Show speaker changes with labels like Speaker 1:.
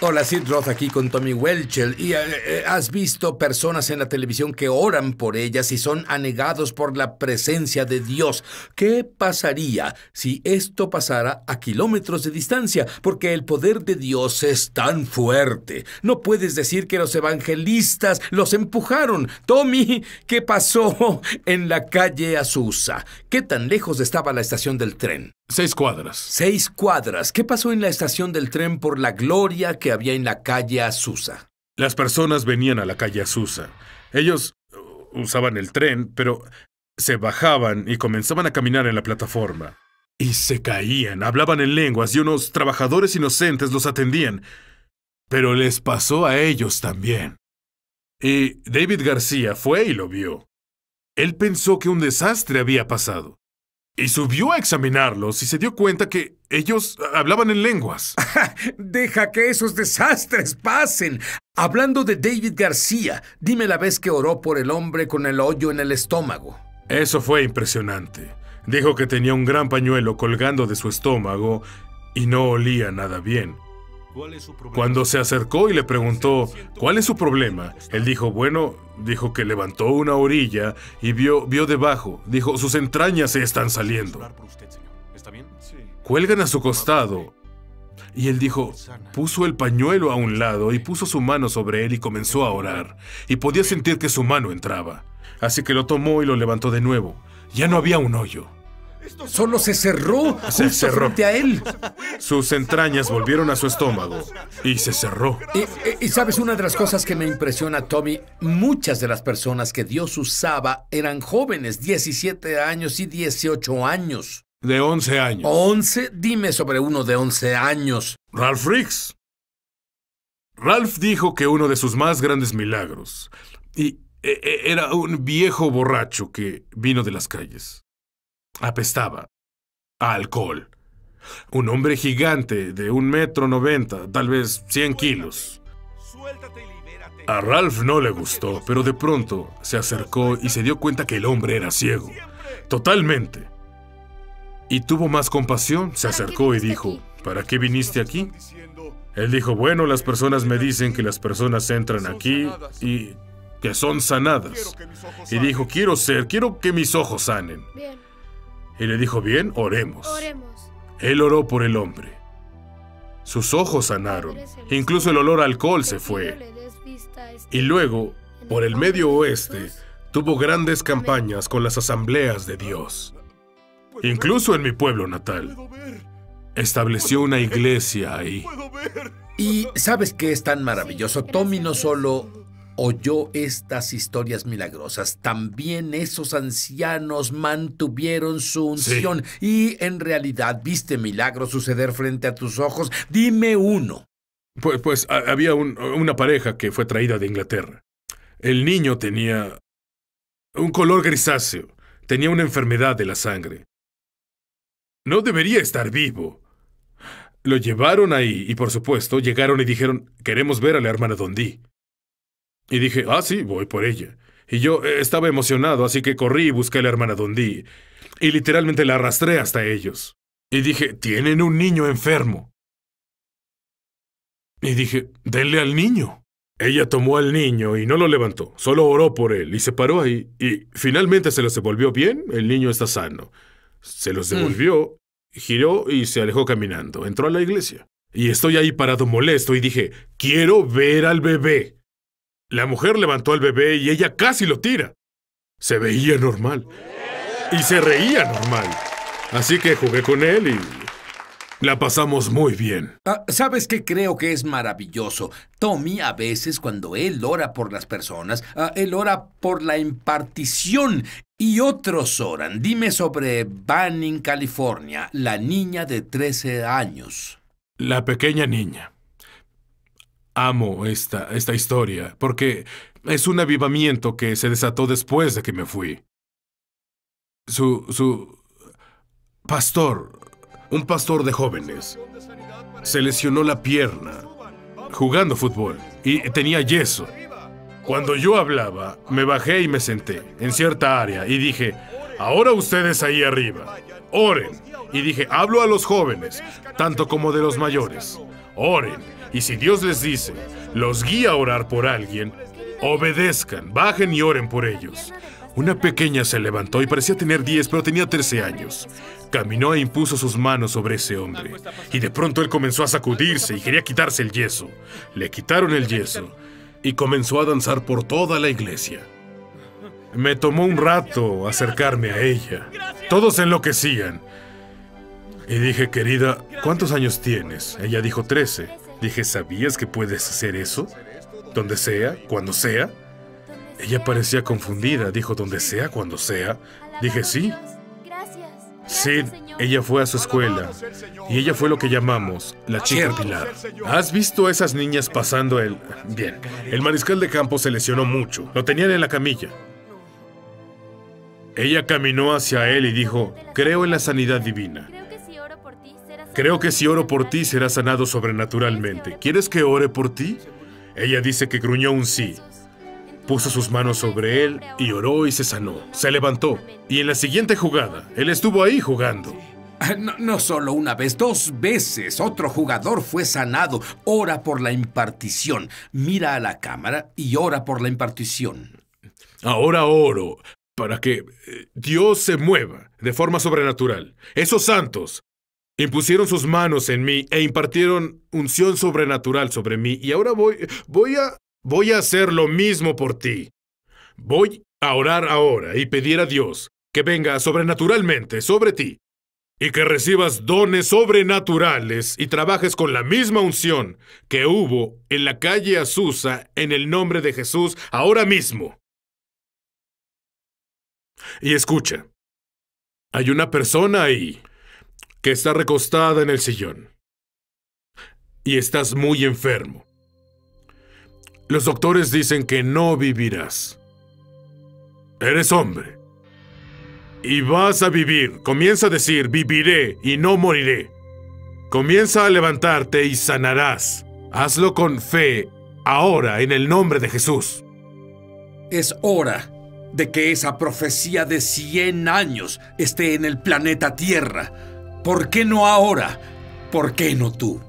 Speaker 1: Hola, Sid Roth aquí con Tommy Welchel. ¿Y eh, eh, has visto personas en la televisión que oran por ellas y son anegados por la presencia de Dios? ¿Qué pasaría si esto pasara a kilómetros de distancia? Porque el poder de Dios es tan fuerte. No puedes decir que los evangelistas los empujaron. Tommy, ¿qué pasó en la calle Azusa? ¿Qué tan lejos estaba la estación del tren?
Speaker 2: Seis cuadras.
Speaker 1: Seis cuadras. ¿Qué pasó en la estación del tren por la gloria que había en la calle Azusa?
Speaker 2: Las personas venían a la calle Azusa. Ellos uh, usaban el tren, pero se bajaban y comenzaban a caminar en la plataforma. Y se caían, hablaban en lenguas y unos trabajadores inocentes los atendían. Pero les pasó a ellos también. Y David García fue y lo vio. Él pensó que un desastre había pasado y subió a examinarlos y se dio cuenta que ellos hablaban en lenguas.
Speaker 1: Deja que esos desastres pasen. Hablando de David García, dime la vez que oró por el hombre con el hoyo en el estómago.
Speaker 2: Eso fue impresionante. Dijo que tenía un gran pañuelo colgando de su estómago y no olía nada bien. Cuando se acercó y le preguntó, ¿cuál es su problema? Él dijo, bueno, dijo que levantó una orilla y vio, vio debajo. Dijo, sus entrañas se están saliendo. Cuelgan a su costado. Y él dijo, puso el pañuelo a un lado y puso su mano sobre él y comenzó a orar. Y podía sentir que su mano entraba. Así que lo tomó y lo levantó de nuevo. Ya no había un hoyo.
Speaker 1: Solo se cerró.
Speaker 2: Se cerró.
Speaker 1: Frente a él.
Speaker 2: Sus entrañas volvieron a su estómago y se cerró.
Speaker 1: Y, y, sabes, una de las cosas que me impresiona, Tommy, muchas de las personas que Dios usaba eran jóvenes, 17 años y 18 años.
Speaker 2: De 11 años.
Speaker 1: ¿11? Dime sobre uno de 11 años.
Speaker 2: Ralph Riggs. Ralph dijo que uno de sus más grandes milagros y e, e, era un viejo borracho que vino de las calles. Apestaba a alcohol. Un hombre gigante de un metro noventa, tal vez cien kilos. A Ralph no le gustó, pero de pronto se acercó y se dio cuenta que el hombre era ciego. Totalmente. Y tuvo más compasión, se acercó y dijo, ¿para qué viniste aquí? Él dijo, bueno, las personas me dicen que las personas entran aquí y que son sanadas. Y dijo, quiero ser, quiero que mis ojos sanen. Y le dijo, bien, oremos. Él oró por el hombre. Sus ojos sanaron. Incluso el olor a alcohol se fue. Y luego, por el medio oeste, tuvo grandes campañas con las asambleas de Dios. Incluso en mi pueblo natal. Estableció una iglesia ahí.
Speaker 1: Y sabes qué es tan maravilloso. Tommy no solo oyó estas historias milagrosas, también esos ancianos mantuvieron su unción y en realidad viste milagros suceder frente a tus ojos. Dime uno.
Speaker 2: Pues, pues había una pareja que fue traída de Inglaterra. El niño tenía un color grisáceo, tenía una enfermedad de la sangre. No debería estar vivo. Lo llevaron ahí y por supuesto llegaron y dijeron, queremos ver a la hermana Dondí. Y dije, ah, sí, voy por ella. Y yo eh, estaba emocionado, así que corrí y busqué a la hermana Dondí. Y literalmente la arrastré hasta ellos. Y dije, tienen un niño enfermo. Y dije, denle al niño. Ella tomó al niño y no lo levantó, solo oró por él y se paró ahí. Y finalmente se los devolvió bien, el niño está sano. Se los mm. devolvió, giró y se alejó caminando. Entró a la iglesia. Y estoy ahí parado molesto y dije, quiero ver al bebé. La mujer levantó al bebé y ella casi lo tira. Se veía normal. Y se reía normal. Así que jugué con él y la pasamos muy bien.
Speaker 1: Ah, ¿Sabes qué creo que es maravilloso? Tommy a veces cuando él ora por las personas, ah, él ora por la impartición y otros oran. Dime sobre Banning, California, la niña de 13 años.
Speaker 2: La pequeña niña. Amo esta, esta historia porque es un avivamiento que se desató después de que me fui. Su, su pastor, un pastor de jóvenes, se lesionó la pierna jugando fútbol y tenía yeso. Cuando yo hablaba, me bajé y me senté en cierta área y dije, ahora ustedes ahí arriba, oren. Y dije, hablo a los jóvenes, tanto como de los mayores, oren Y si Dios les dice, los guía a orar por alguien, obedezcan, bajen y oren por ellos. Una pequeña se levantó y parecía tener 10, pero tenía 13 años. Caminó e impuso sus manos sobre ese hombre. Y de pronto él comenzó a sacudirse y quería quitarse el yeso. Le quitaron el yeso y comenzó a danzar por toda la iglesia. Me tomó un rato acercarme a ella. Todos enloquecían. Y dije, querida, ¿cuántos años tienes? Ella dijo 13. Dije, ¿sabías que puedes hacer eso? Donde sea, cuando sea. Ella parecía confundida. Dijo, donde sea, cuando sea. Dije, sí. Sí, ella fue a su escuela y ella fue lo que llamamos la chica Pilar. ¿Has visto a esas niñas pasando el... Bien, el mariscal de campo se lesionó mucho. Lo tenían en la camilla. Ella caminó hacia él y dijo, creo en la sanidad divina. Creo que si oro por ti serás sanado sobrenaturalmente. ¿Quieres que ore por ti? Ella dice que gruñó un sí. Puso sus manos sobre él y oró y se sanó. Se levantó. Y en la siguiente jugada, él estuvo ahí jugando.
Speaker 1: No, no, solo una vez, dos veces. Otro jugador fue sanado. Ora por la impartición. Mira a la cámara y ora por la impartición.
Speaker 2: Ahora oro para que eh, Dios se mueva de forma sobrenatural. Esos santos impusieron sus manos en mí e impartieron unción sobrenatural sobre mí y ahora voy voy a voy a hacer lo mismo por ti. Voy a orar ahora y pedir a Dios que venga sobrenaturalmente sobre ti y que recibas dones sobrenaturales y trabajes con la misma unción que hubo en la calle Azusa en el nombre de Jesús ahora mismo. Y escucha, hay una persona ahí que está recostada en el sillón. Y estás muy enfermo. Los doctores dicen que no vivirás. Eres hombre. Y vas a vivir. Comienza a decir, viviré y no moriré. Comienza a levantarte y sanarás. Hazlo con fe, ahora, en el nombre de Jesús.
Speaker 1: Es hora de que esa profecía de 100 años esté en el planeta Tierra. ¿Por qué no ahora? ¿Por qué no tú?